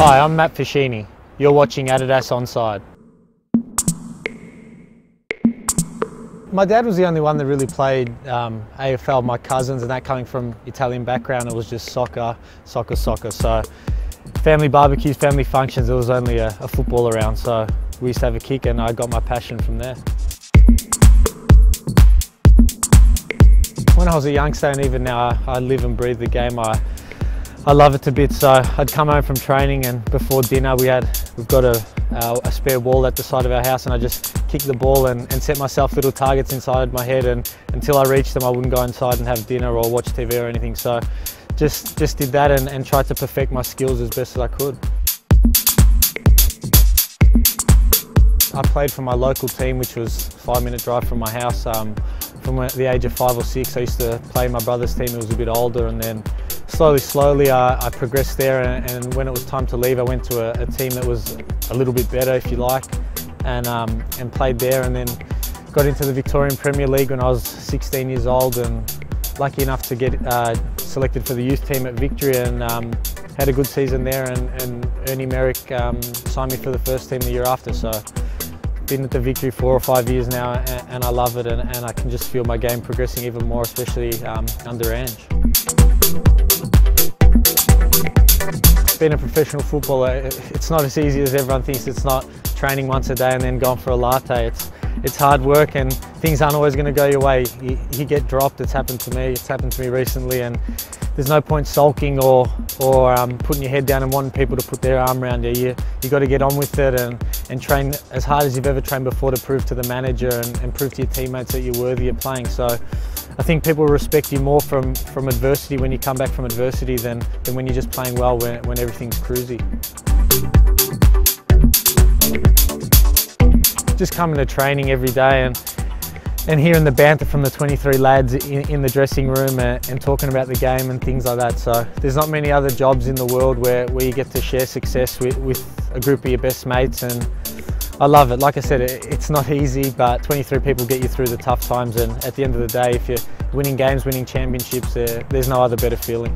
Hi, I'm Matt Foschini. You're watching Adidas Onside. My dad was the only one that really played um, AFL. My cousins and that coming from Italian background, it was just soccer, soccer, soccer. So family barbecues, family functions, there was only a, a football around. So we used to have a kick and I got my passion from there. When I was a youngster and even now, I live and breathe the game. I, I love it to bits. So I'd come home from training and before dinner we had, we've got a, uh, a spare wall at the side of our house and I just kick the ball and, and, set myself little targets inside my head and until I reached them I wouldn't go inside and have dinner or watch TV or anything. So just, just did that and, and tried to perfect my skills as best as I could. I played for my local team which was five minute drive from my house. Um, from the age of five or six I used to play my brother's team, it was a bit older and then slowly, slowly I, I progressed there and, and, when it was time to leave I went to a, a, team that was a little bit better if you like and, um, and played there and then got into the Victorian Premier League when I was 16 years old and lucky enough to get uh, selected for the youth team at Victory and um, had a good season there and, and Ernie Merrick um, signed me for the first team the year after so been at the Victory four or five years now and, and I love it and, and, I can just feel my game progressing even more especially um, under Ange. Being a professional footballer, it's not as easy as everyone thinks. It's not training once a day and then going for a latte. It's, it's hard work and things aren't always going to go your way. You, you, get dropped, it's happened to me, it's happened to me recently and there's no point sulking or, or um, putting your head down and wanting people to put their arm around you. You, you got to get on with it and, and train as hard as you've ever trained before to prove to the manager and, and prove to your teammates that you're worthy of playing. So I think people respect you more from, from adversity when you come back from adversity than, than when you're just playing well when, when everything's cruisy. Just coming to training every day and, and hearing the banter from the 23 lads in, in the dressing room and, and, talking about the game and things like that. So there's not many other jobs in the world where, where you get to share success with, with a group of your best mates and I love it. Like I said, it's not easy, but 23 people get you through the tough times. And at the end of the day, if you're winning games, winning championships, uh, there's no other better feeling.